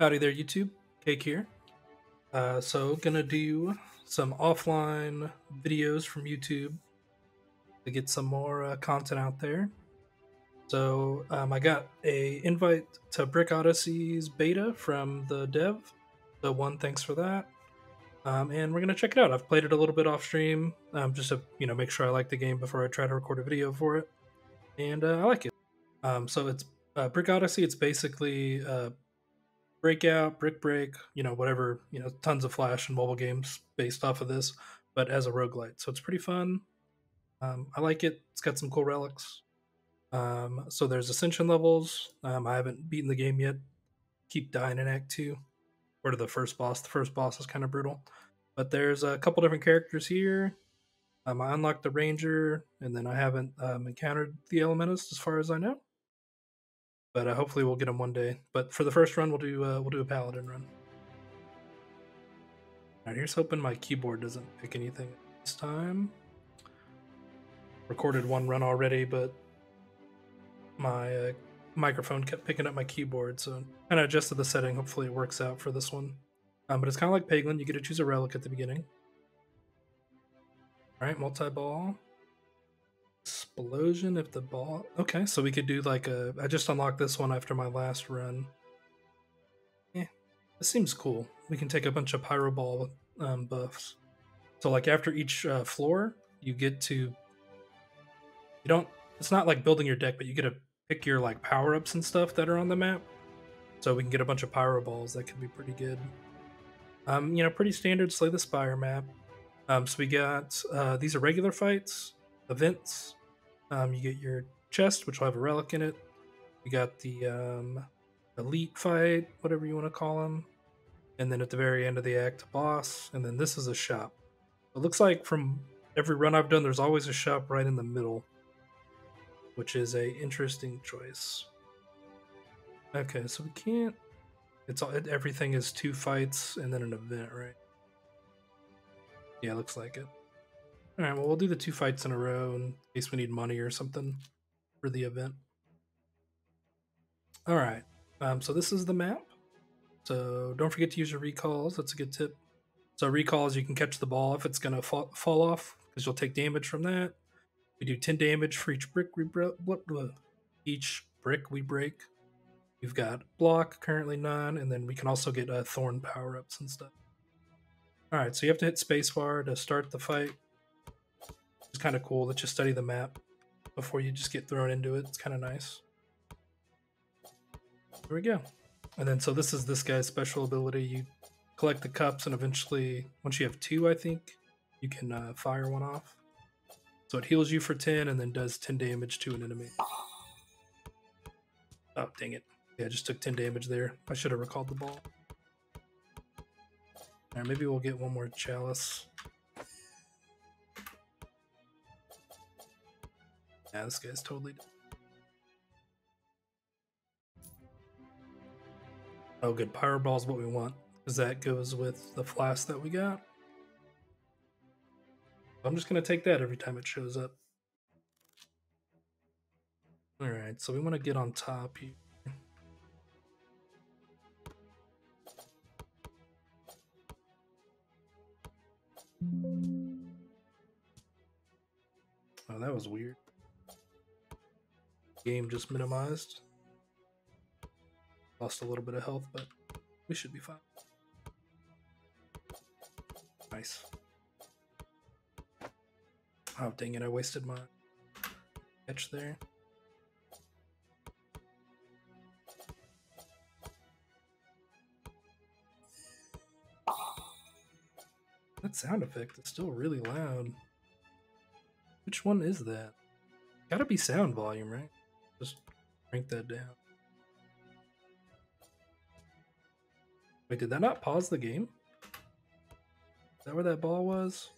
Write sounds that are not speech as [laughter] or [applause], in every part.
Howdy there, YouTube. Cake here. Uh, so, gonna do some offline videos from YouTube to get some more uh, content out there. So, um, I got a invite to Brick Odyssey's beta from the dev. So, one, thanks for that. Um, and we're gonna check it out. I've played it a little bit off stream, um, just to you know make sure I like the game before I try to record a video for it, and uh, I like it. Um, so it's uh, Brick Odyssey. It's basically uh, Breakout, Brick Break, you know, whatever, you know, tons of Flash and mobile games based off of this, but as a roguelite. So it's pretty fun. Um, I like it. It's got some cool relics. Um, so there's ascension levels. Um, I haven't beaten the game yet. Keep dying in Act 2 or to the first boss. The first boss is kind of brutal. But there's a couple different characters here. Um, I unlocked the Ranger, and then I haven't um, encountered the Elementist as far as I know but uh, hopefully we'll get them one day. But for the first run, we'll do uh, we'll do a paladin run. All right, here's hoping my keyboard doesn't pick anything this time. Recorded one run already, but my uh, microphone kept picking up my keyboard, so kind of adjusted the setting. Hopefully it works out for this one. Um, but it's kind of like Peglin. You get to choose a relic at the beginning. All right, multi-ball explosion if the ball okay so we could do like a i just unlocked this one after my last run. Yeah this seems cool. We can take a bunch of pyro ball um, buffs. So like after each uh, floor you get to you don't it's not like building your deck but you get to pick your like power-ups and stuff that are on the map. So we can get a bunch of pyro balls that could be pretty good. Um you know pretty standard slay the spire map. Um so we got uh these are regular fights events um, you get your chest, which will have a relic in it. You got the um, elite fight, whatever you want to call them. And then at the very end of the act, boss. And then this is a shop. It looks like from every run I've done, there's always a shop right in the middle, which is a interesting choice. Okay, so we can't. It's all everything is two fights and then an event, right? Yeah, looks like it. All right, well, we'll do the two fights in a row in case we need money or something for the event. All right, um, so this is the map. So don't forget to use your recalls. That's a good tip. So recalls, you can catch the ball if it's gonna fall, fall off because you'll take damage from that. We do 10 damage for each brick we break. Each brick we break. We've got block currently none, and then we can also get uh, thorn power ups and stuff. All right, so you have to hit spacebar to start the fight. It's kind of cool that you study the map before you just get thrown into it. It's kind of nice. Here we go. And then, so this is this guy's special ability. You collect the cups, and eventually, once you have two, I think, you can uh, fire one off. So it heals you for 10 and then does 10 damage to an enemy. Oh, dang it. Yeah, I just took 10 damage there. I should have recalled the ball. Maybe we'll get one more chalice. Yeah, this guy's totally. Oh, good. Pyro Ball's what we want, because that goes with the flask that we got. I'm just going to take that every time it shows up. Alright, so we want to get on top here. Oh, that was weird game just minimized. Lost a little bit of health, but we should be fine. Nice. Oh, dang it, I wasted my catch there. That sound effect is still really loud. Which one is that? Gotta be sound volume, right? Just crank that down. Wait, did that not pause the game? Is that where that ball was?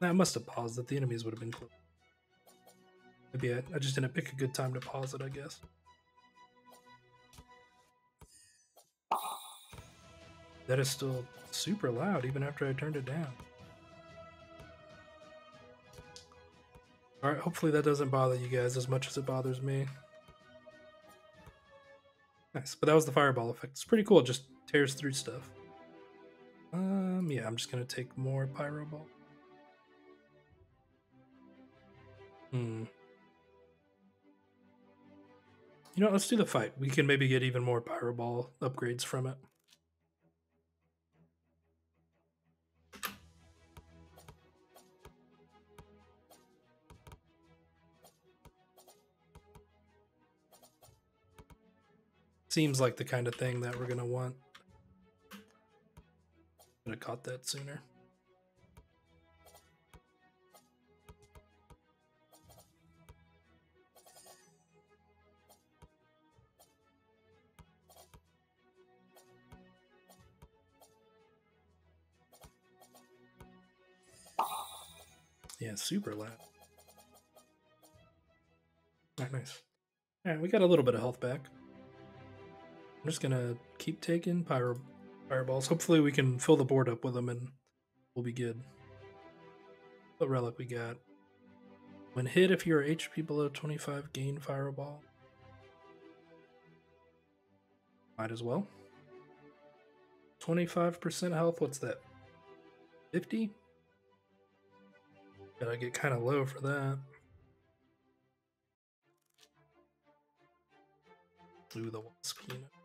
That must have paused it. The enemies would have been close. Maybe I, I just didn't pick a good time to pause it, I guess. That is still super loud even after I turned it down. Alright, hopefully that doesn't bother you guys as much as it bothers me. Nice, but that was the fireball effect. It's pretty cool. It just tears through stuff. Um, yeah, I'm just gonna take more pyro ball. Hmm. You know, let's do the fight. We can maybe get even more pyro ball upgrades from it. Seems like the kind of thing that we're gonna want. Should have caught that sooner. Yeah, super loud. Right, nice. Alright, we got a little bit of health back. I'm just gonna keep taking pyro fireballs. Hopefully we can fill the board up with them and we'll be good. What relic we got? When hit, if you're HP below 25, gain fireball. Might as well. 25% health, what's that? 50? Gotta get kind of low for that. Ooh, the wasp unit.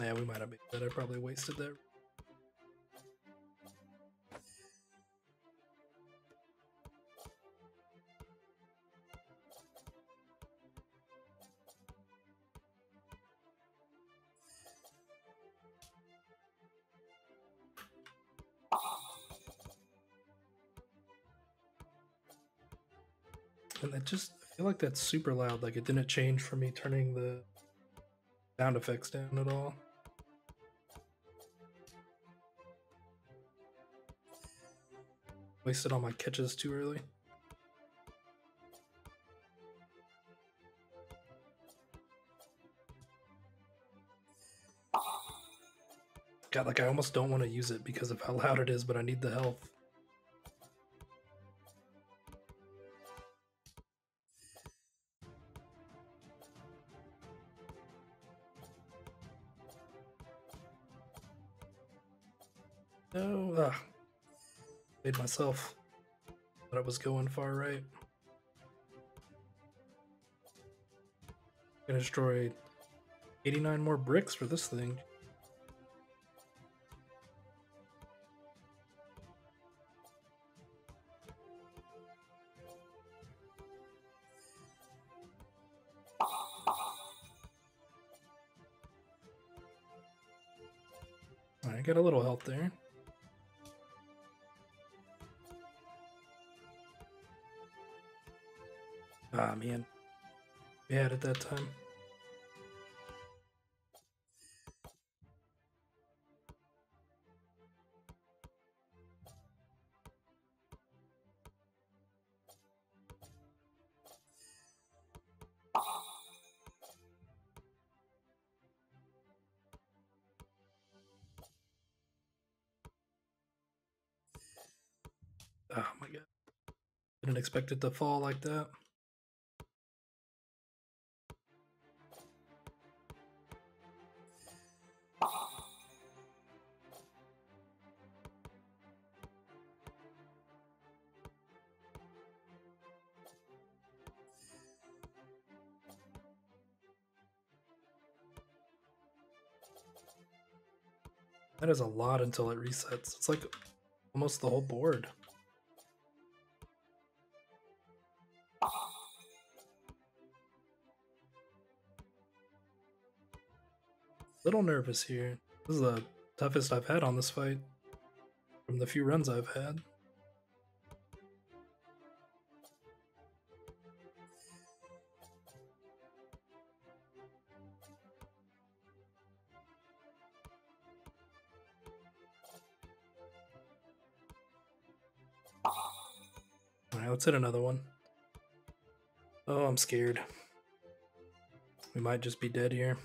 Yeah, we might have made that. I probably wasted that. And it just, I feel like that's super loud. Like it didn't change for me turning the sound effects down at all. Wasted all my catches too early. God, like I almost don't want to use it because of how loud it is, but I need the health. Myself. Thought I was going far right. Gonna destroy 89 more bricks for this thing. Alright, got a little help there. Ah, man. Had it that time. Oh my god. Didn't expect it to fall like that. That is a lot until it resets. It's like almost the whole board. Little nervous here. This is the toughest I've had on this fight from the few runs I've had. Let's hit another one. Oh, I'm scared. We might just be dead here.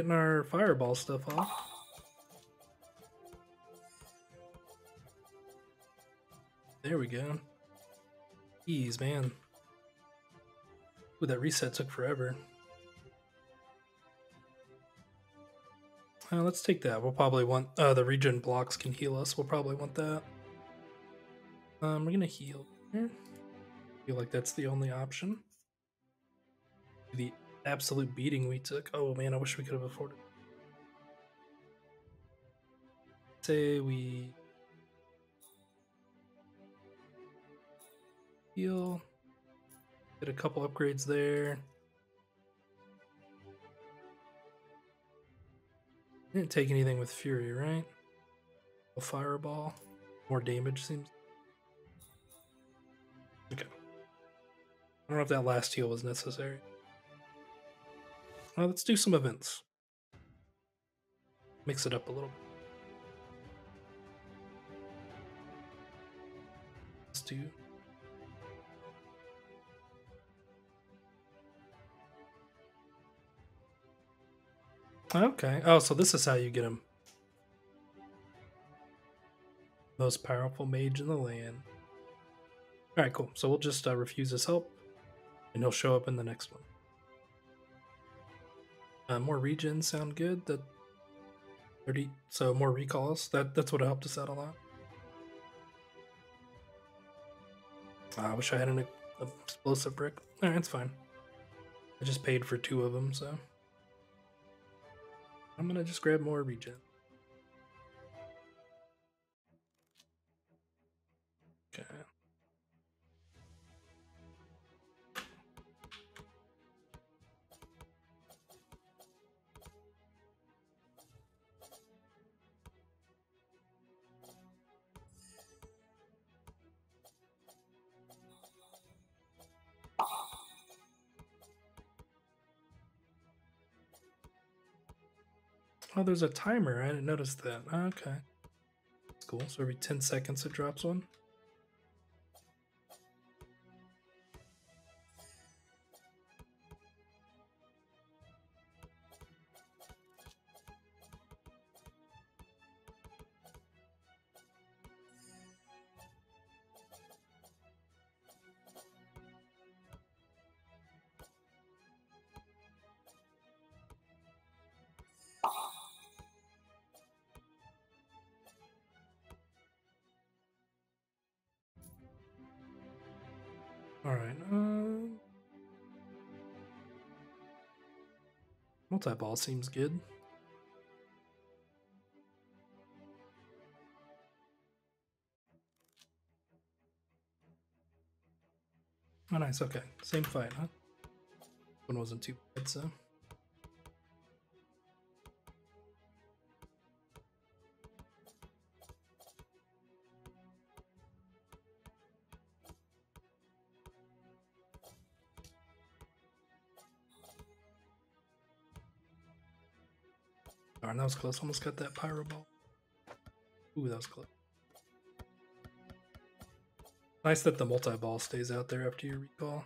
Getting our fireball stuff off. There we go. Jeez, man. Ooh, that reset took forever. Uh, let's take that. We'll probably want uh, the regen blocks can heal us. We'll probably want that. Um, we're gonna heal here. Feel like that's the only option. The absolute beating we took. Oh man, I wish we could have afforded. Say we heal. Get a couple upgrades there. Didn't take anything with Fury, right? A fireball. More damage seems. Okay. I don't know if that last heal was necessary. Well, let's do some events. Mix it up a little bit. Let's do Okay. Oh, so this is how you get him. Most powerful mage in the land. Alright, cool. So we'll just uh, refuse his help, and he'll show up in the next one. Uh, more regen sound good. That 30, so more recalls. That that's what helped us out a lot. Ah, I wish I had an explosive brick. Alright, it's fine. I just paid for two of them, so. I'm gonna just grab more regen. Oh, there's a timer. I didn't notice that. Okay. That's cool. So every 10 seconds it drops one. Alright, um... Multi-ball seems good. Oh, nice, okay. Same fight, huh? One wasn't too bad, so... Darn, that was close. Almost got that pyro ball. Ooh, that was close. Nice that the multi-ball stays out there after your recall.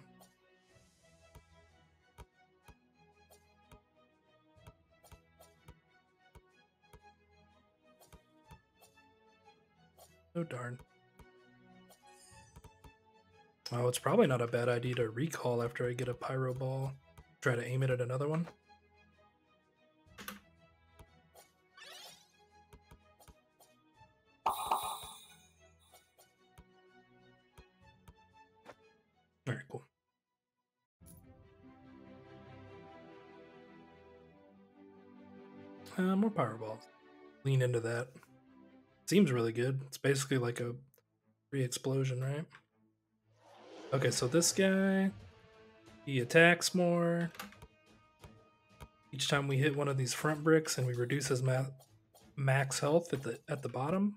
Oh darn. Oh, it's probably not a bad idea to recall after I get a pyro ball. Try to aim it at another one. Lean into that. Seems really good. It's basically like a free explosion, right? Okay, so this guy, he attacks more. Each time we hit one of these front bricks and we reduce his ma max health at the at the bottom.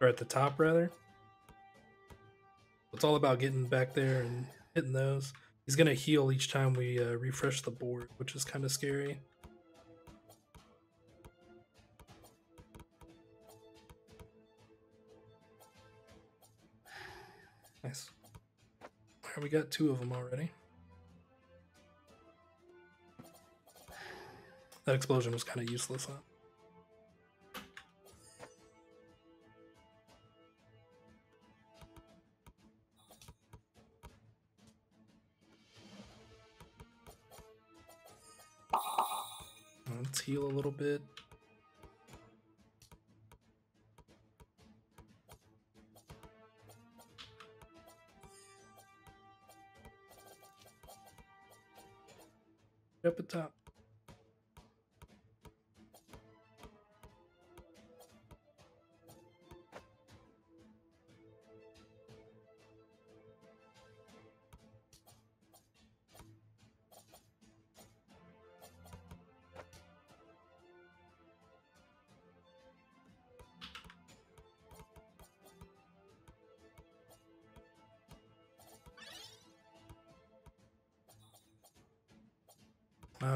Or at the top rather. It's all about getting back there and hitting those. He's gonna heal each time we uh, refresh the board, which is kind of scary. We got two of them already. That explosion was kind of useless, huh? Let's heal a little bit. Up at top.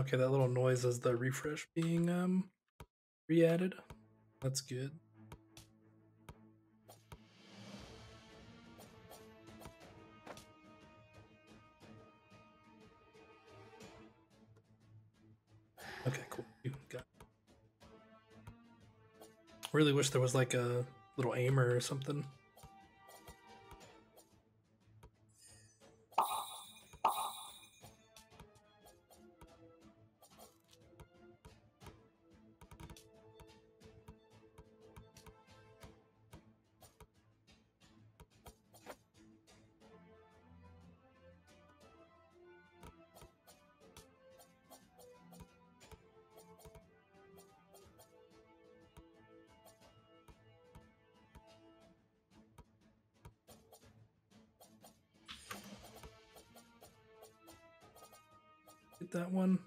Okay, that little noise is the refresh being um re-added. That's good. Okay, cool. You got. Really wish there was like a little aimer or something. Get that one.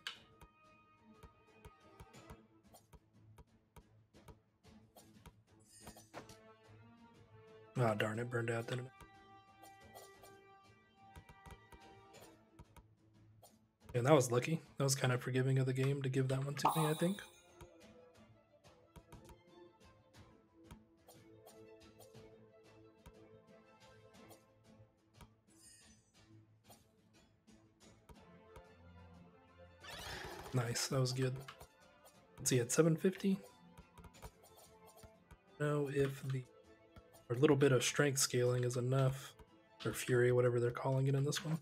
Ah, oh, darn it, burned out, didn't? And that was lucky. That was kind of forgiving of the game to give that one to me, I think. Nice, that was good. Let's see, at 750. Know if the or little bit of strength scaling is enough, or fury, whatever they're calling it in this one.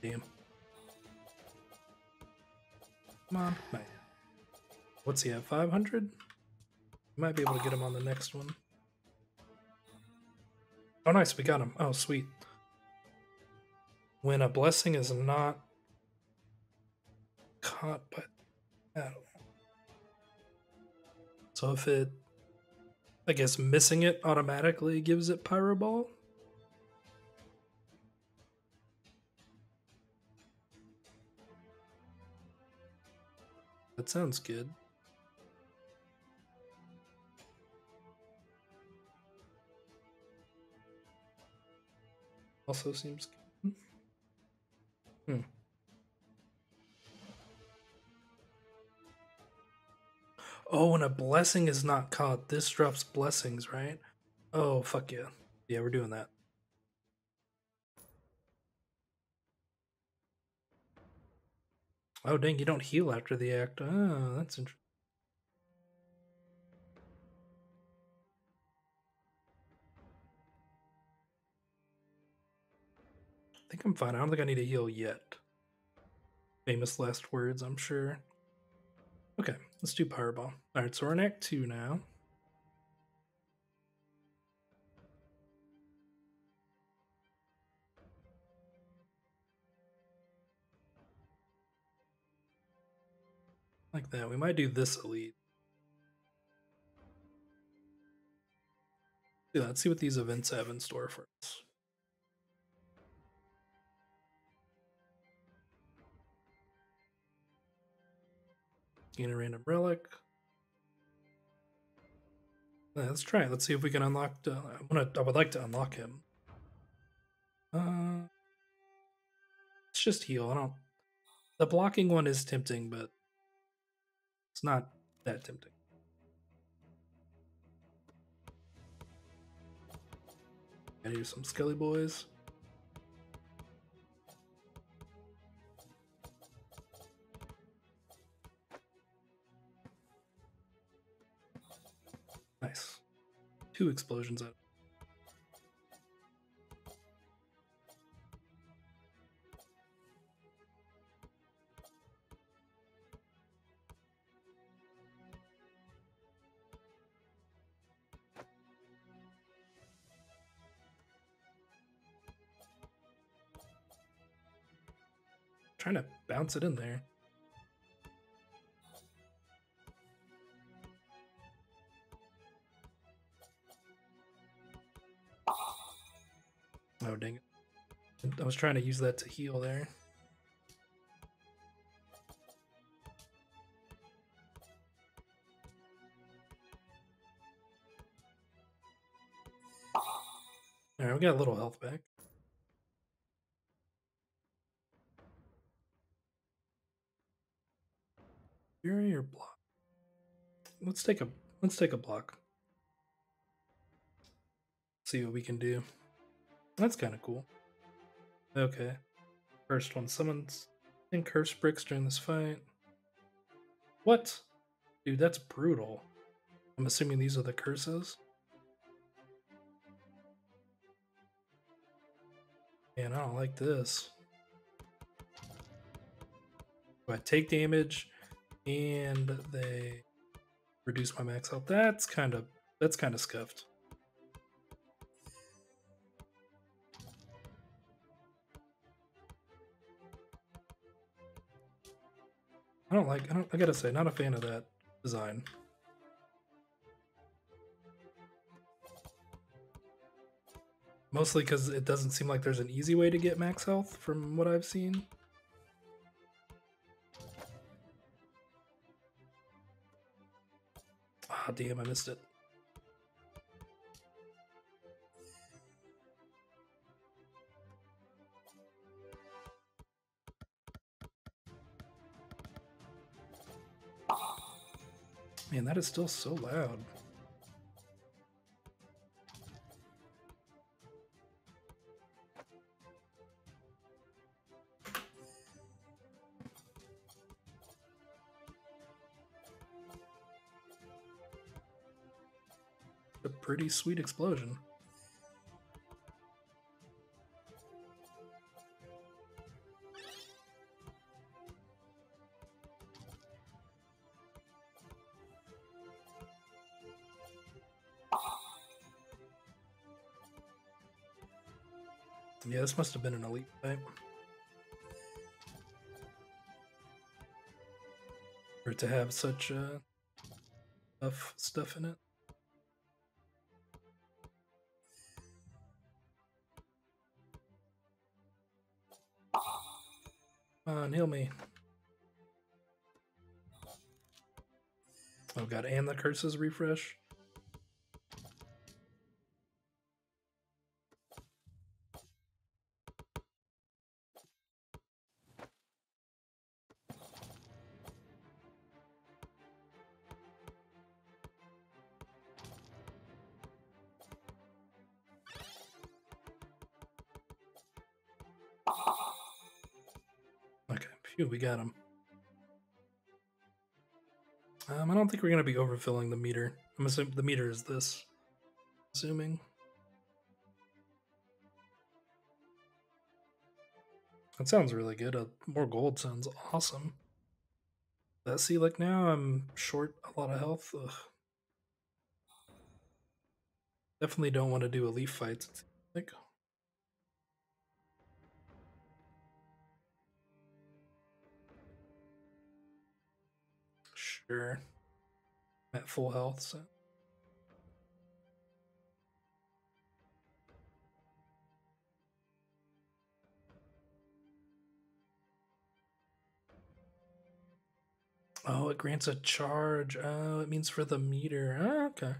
Damn. Come on, man. What's he at? 500? Might be able to get him on the next one. Oh, nice. We got him. Oh, sweet. When a blessing is not caught by battle. So if it, I guess, missing it automatically gives it Pyro Ball? That sounds good. Also seems good. Hmm. Oh, and a blessing is not caught. This drops blessings, right? Oh, fuck yeah. Yeah, we're doing that. Oh, dang, you don't heal after the act. Oh, that's interesting. Think I'm fine. I don't think I need to heal yet. Famous last words, I'm sure. Okay, let's do Pyro Ball. Alright, so we're in Act 2 now. Like that. We might do this elite. Yeah, let's see what these events have in store for us. Gain a random relic. Let's try. Let's see if we can unlock. Uh, I want to. I would like to unlock him. Uh, let's just heal. I don't. The blocking one is tempting, but it's not that tempting. Gotta use some Skelly Boys. Nice. Two explosions out. Trying to bounce it in there. Was trying to use that to heal there. Alright, we got a little health back. Fury or block? Let's take a let's take a block. See what we can do. That's kind of cool. Okay. First one summons and curse bricks during this fight. What? Dude, that's brutal. I'm assuming these are the curses. Man, I don't like this. I take damage and they reduce my max health? That's kind of that's kind of scuffed. I don't like. I don't. I gotta say, not a fan of that design. Mostly because it doesn't seem like there's an easy way to get max health from what I've seen. Ah, damn, I missed it. Man, that is still so loud. A pretty sweet explosion. This must have been an elite type. For it to have such uh, tough stuff in it. Come on, heal me. Oh god, and the curses refresh. We got him. Um, I don't think we're gonna be overfilling the meter. I'm assuming the meter is this. Assuming. That sounds really good. Uh, more gold sounds awesome. That see, like now I'm short a lot of health. Ugh. Definitely don't want to do elite fight. Like Sure. At full health, so. Oh, it grants a charge. Oh, it means for the meter. Oh, okay.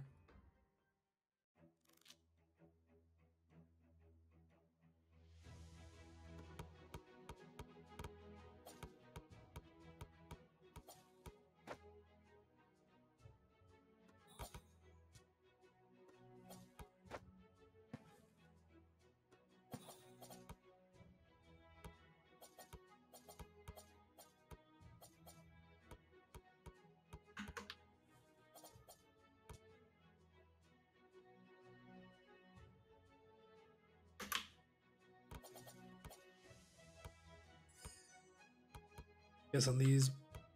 Guessing these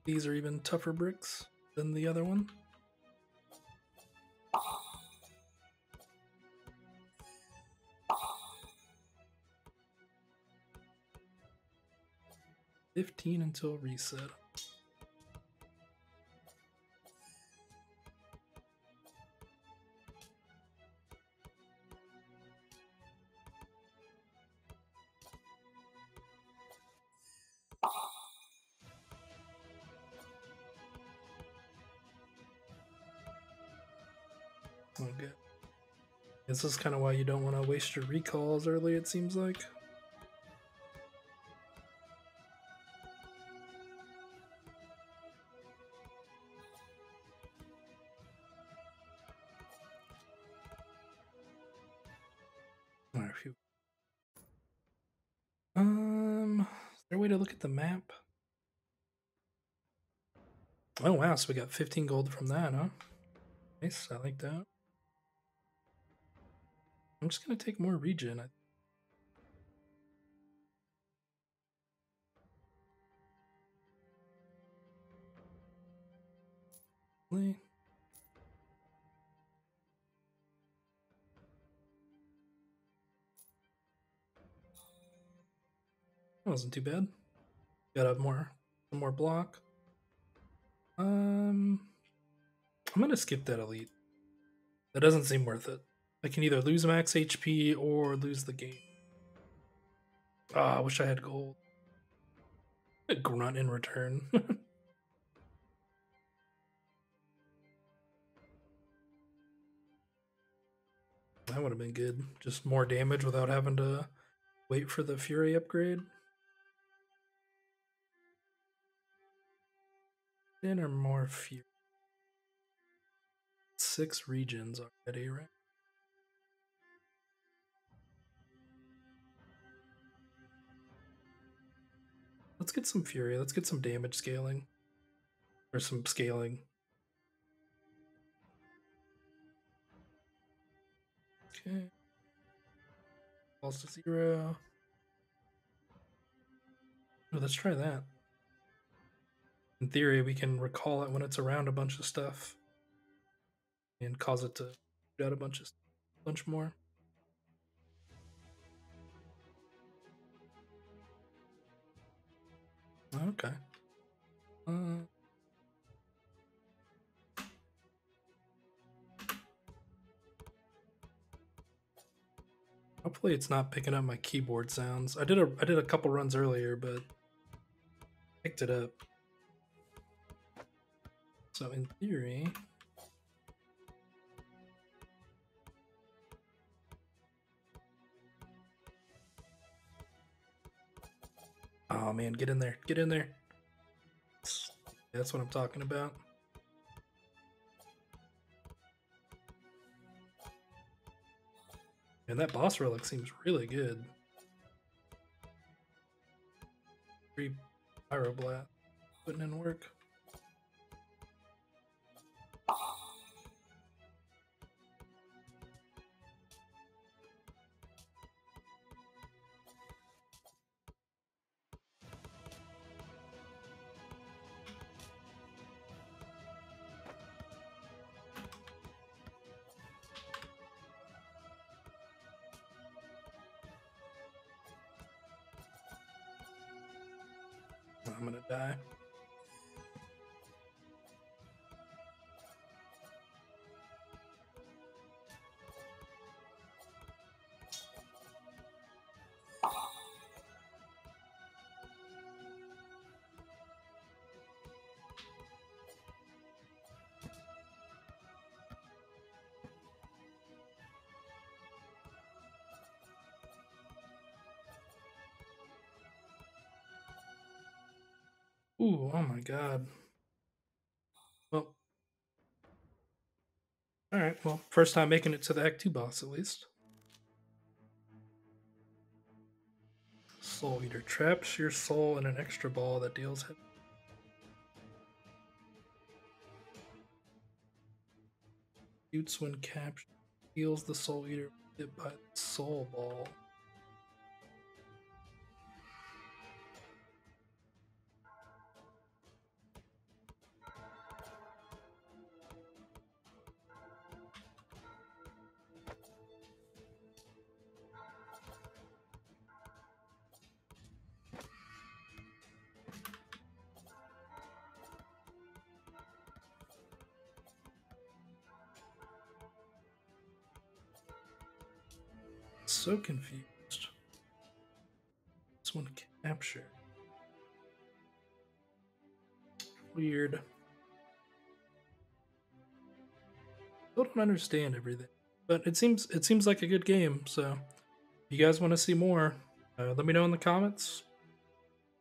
these are even tougher bricks than the other one. Fifteen until reset. This is kind of why you don't want to waste your recalls early, it seems like. Um, is there a way to look at the map? Oh wow, so we got 15 gold from that, huh? Nice, I like that. I'm just gonna take more regen. I That wasn't too bad. Gotta have more, some more block. Um, I'm gonna skip that elite. That doesn't seem worth it. I can either lose max HP or lose the game. Ah, I wish I had gold. A grunt in return. [laughs] that would have been good. Just more damage without having to wait for the Fury upgrade. Then or more Fury. Six regens already, right? Let's get some Fury. Let's get some damage scaling. Or some scaling. Okay. Falls to zero. Oh, let's try that. In theory, we can recall it when it's around a bunch of stuff. And cause it to shoot out a bunch of a bunch more. Okay. Uh, hopefully it's not picking up my keyboard sounds. I did a I did a couple runs earlier, but picked it up. So in theory, man, get in there. Get in there. That's what I'm talking about. And that boss relic seems really good. Three pyroblast putting in work. I'm gonna die. Ooh, oh my god. Well. Alright, well, first time making it to the Act 2 boss at least. Soul Eater traps your soul in an extra ball that deals hit. Shoots when captured. Heals the Soul Eater hit by the soul ball. Confused. This one capture. Weird. Still don't understand everything, but it seems it seems like a good game. So, if you guys want to see more, uh, let me know in the comments.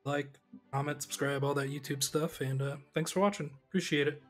Like, comment, subscribe, all that YouTube stuff, and uh, thanks for watching. Appreciate it.